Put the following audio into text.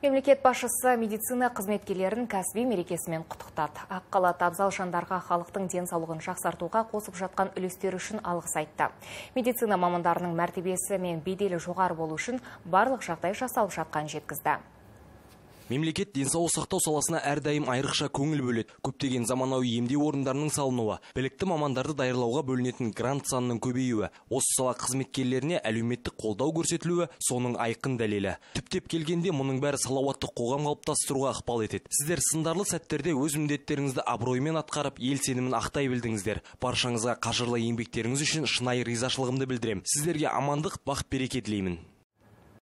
Мемлекет басшысы медицина қызметкерлерін кәсіби мерекесімен құттықтады. Аққалат абзал жандарға халықтың денсаулығын жақсартуға қосып жатқан үлестері үшін алғыс айтты. Медицина мамандарының мәртебесі мен беделі жоғары болу үшін барлық жағдай жасалып жатқан жеткізді. Мемлекет денсаулық сақтау саласына әрдайым айрықша көңіл бөледі. Көптеген заманауи емдеу орындарының салынуы, білікті мамандарды даярлауға бөлінетін грант санының көбеюі, осы сала қызметкерлеріне әлеуметтік қолдау көрсетілуі соның айқын дәлелі. Түптеп келгенде мұның бәрі салауатты қоғам қалыптастыруға ықпал етеді. Сіздер сындарлы сәттерде өз міндеттеріңізді абыроймен атқарып, ел сенімін ақтай білдіңіздер. Баршаңызға қажырлы еңбектеріңіз үшін шынайы ризашылығымды білдіремін. Сіздерге амандық, бақ береке тілеймін.